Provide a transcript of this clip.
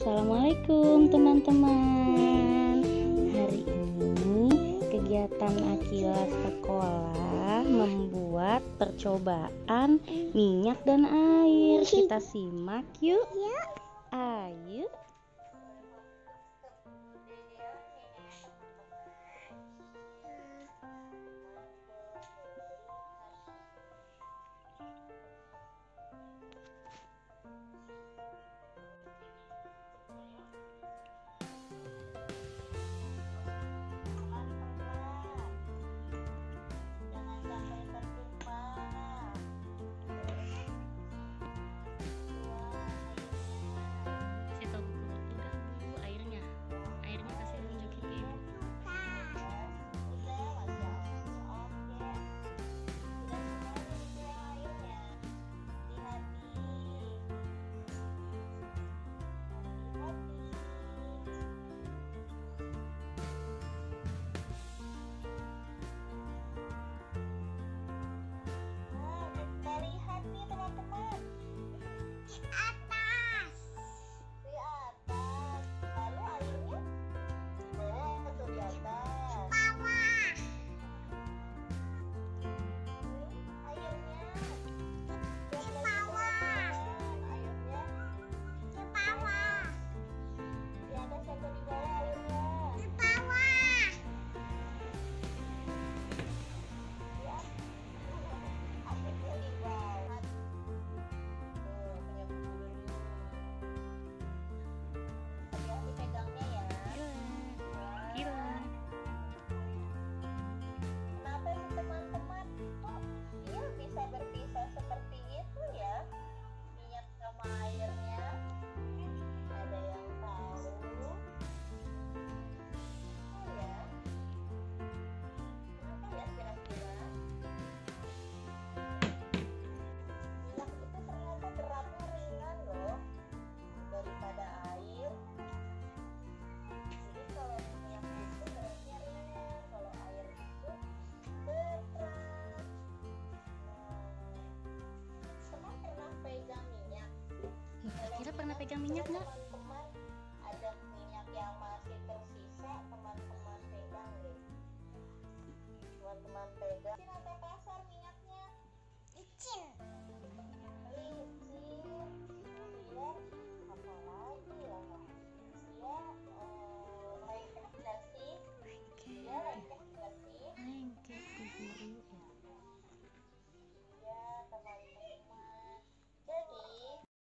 Assalamualaikum teman-teman. Hari ini kegiatan Akila sekolah membuat percobaan minyak dan air. Kita simak yuk. Ya. Ayo. pegang minyak nggak? Teman-teman ada minyak yang masih tersisa teman-teman pegang deh Teman-teman pegang. Silakan